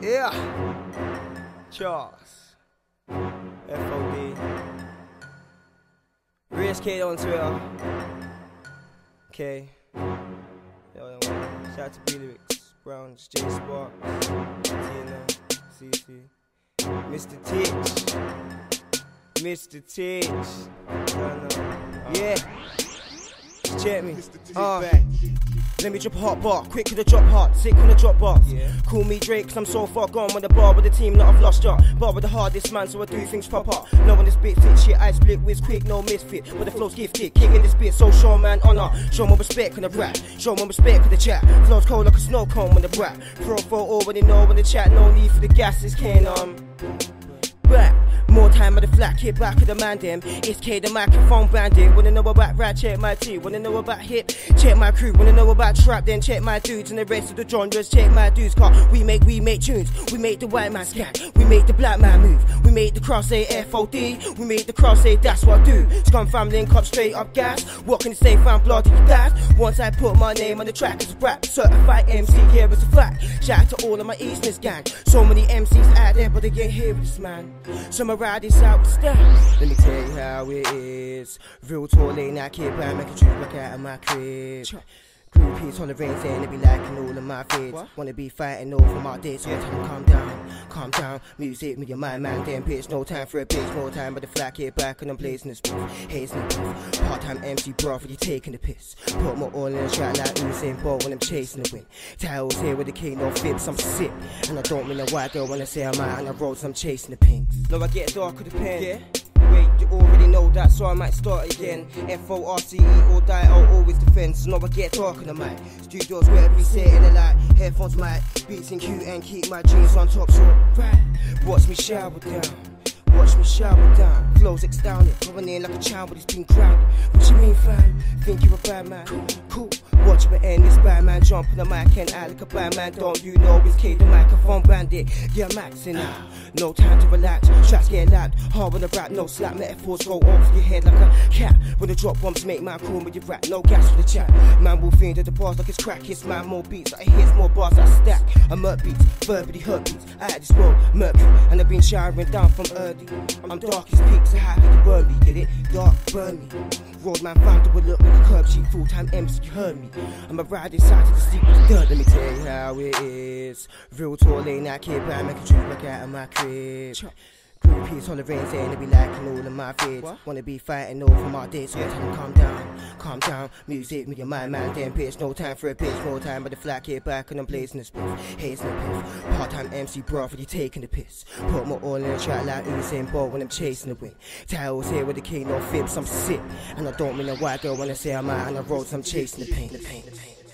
Yeah. Charles. FOD. Rich Kid on Twitter. Okay. Yo, shout out to B Lyrics, Browns, J Sparks, TNO, CC, Mr. Titch, Mr. Titch. Yeah. Check me. Uh, let me drop a hot bar, quick to the drop hard, sick on the drop bar. Yeah. Call me Drake, cause I'm so far gone with the bar with the team that I've lost ya. Bar with the hardest man, so I do things proper. No one this bit fit shit, I split whiz quick, no misfit. But the flow's gifted, kicking this bit, so show man honor. Show more respect on the rap, show more respect for the chat. Flows cold like a snow cone when the rap. When they know when the chat, no need for the gas, it's can um. Back. More time with the flat kid back with the man them. It's K the microphone bandit. Wanna know about rap, check my T. Wanna know about hip, check my crew. Wanna know about trap, then check my dudes. And the rest of the genres, check my dudes. Car, we make, we make tunes. We make the white man scan. We make the black man move. We make the cross say FOD. We make the cross say that's what I do. Scum family and cop straight up gas. Can you say, fam? Bloody that. Once I put my name on the track, it's a rap. Certified MC, here is a fact. Shout out to all of my Easterners gang. So many MCs out there, but they ain't here with this man. Some ride this out. Let me tell you how it is. Real tall late night kid, but I make a trip back out of my crib. Groupies on the rain saying they be liking all of my. What? Wanna be fighting over my dates, so I tell them calm down, calm down. Music, me your mind, man, damn bitch. No time for a bitch, more time but the flat kid back and I'm blazing this booth. Hazing the booth. Part time MC bro for you taking the piss. Put my all in the track like Usain Bolt when I'm chasing the win. Towels here with the king, no fibs, I'm sick. And I don't mean a white girl when I say I'm out on the roads, I'm chasing the pinks. No, I get dark with the pen. Yeah. Wait, you already know that, so I might start again. F O R C E or die, I'll always So now I get talking the mic. Studios where we say in the light. Headphones mic, beats in cute and keep my jeans on top. So watch me shower down. Watch me shower down. Flows astounded, going in like a child, but it's been crowded. What you mean, fam? Think you're a bad man? Cool. Watch me end this bad man jump on the mic and act like a bad man. Don't you know it's K the microphone bandit? Yeah, maxing now. No time to relax. Tracks get loud. Hard when the rap, no slap. Metaphors go off your head like a cat. When the drop bombs make my cool with your rap. No gas for the chat. Man will fiend the bars like it's crack. Hits man more beats. I hits more bars. I stack. I murk beats. Verbally hurt beats. I had this world mercury. And I've been showering down from early. I'm dark as peaks. So happy to burn me. Get it? Dark burn me. Roadman found to look like a curb sheet. Full time MC. You heard me. I'm a ride inside to the with dirt. Let me tell you how it is. Real tall night kid. But I make a trip back out of my crib. Groupies on the rain saying they be liking all of my vids. What? Wanna be fighting all over my dates, so I tell them calm down, calm down. Music, me and my man, damn bitch. No time for a bitch, more time but the flat kid back and I'm blazing this booth. Hazing the booth. Part time MC bro for you taking the piss. Put my all in the track like Usain Bolt when I'm chasing the win. Towels here with the king, no fibs, I'm sick. And I don't mean a white girl when I say I'm out on the roads, I'm chasing the pain. The pain, the pain.